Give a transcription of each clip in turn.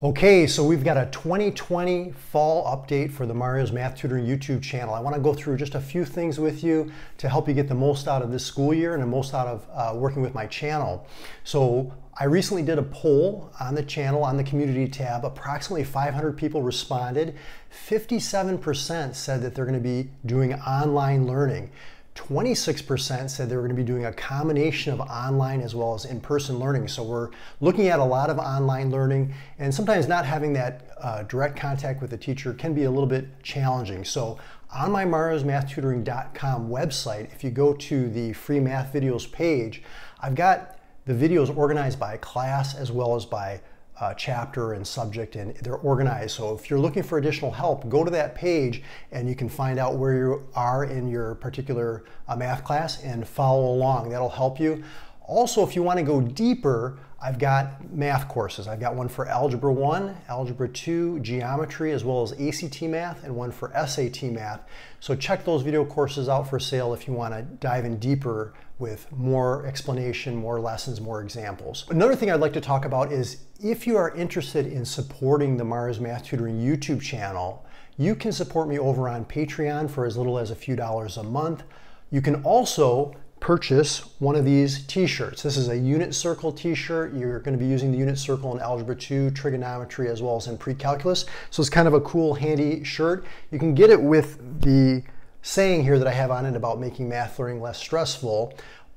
Okay, so we've got a 2020 fall update for the Mario's Math Tutoring YouTube channel. I want to go through just a few things with you to help you get the most out of this school year and the most out of uh, working with my channel. So I recently did a poll on the channel on the community tab. Approximately 500 people responded. 57% said that they're going to be doing online learning. 26% said they were going to be doing a combination of online as well as in-person learning. So we're looking at a lot of online learning and sometimes not having that uh, direct contact with the teacher can be a little bit challenging. So on my mariosmathtutoring.com website, if you go to the free math videos page, I've got the videos organized by class as well as by uh, chapter and subject and they're organized. So if you're looking for additional help, go to that page and you can find out where you are in your particular uh, math class and follow along. That'll help you. Also, if you want to go deeper, I've got math courses. I've got one for Algebra 1, Algebra 2, Geometry, as well as ACT Math, and one for SAT Math. So check those video courses out for sale if you want to dive in deeper with more explanation, more lessons, more examples. Another thing I'd like to talk about is if you are interested in supporting the Mario's Math Tutoring YouTube channel, you can support me over on Patreon for as little as a few dollars a month. You can also purchase one of these t-shirts. This is a unit circle t-shirt. You're going to be using the unit circle in Algebra 2, trigonometry, as well as in pre-calculus. So it's kind of a cool, handy shirt. You can get it with the saying here that I have on it about making math learning less stressful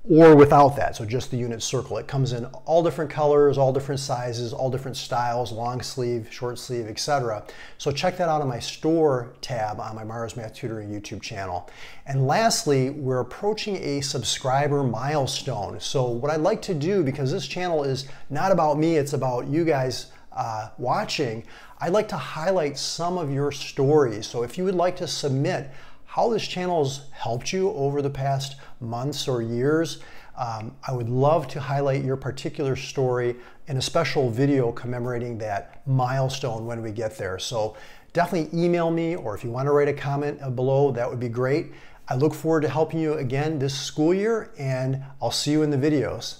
or without that, so just the unit circle. It comes in all different colors, all different sizes, all different styles, long sleeve, short sleeve, etc. So check that out on my store tab on my Mario's Math Tutoring YouTube channel. And lastly, we're approaching a subscriber milestone. So what I'd like to do, because this channel is not about me, it's about you guys uh, watching, I'd like to highlight some of your stories. So if you would like to submit how this channel's helped you over the past months or years. Um, I would love to highlight your particular story in a special video commemorating that milestone when we get there. So definitely email me or if you want to write a comment below, that would be great. I look forward to helping you again this school year and I'll see you in the videos.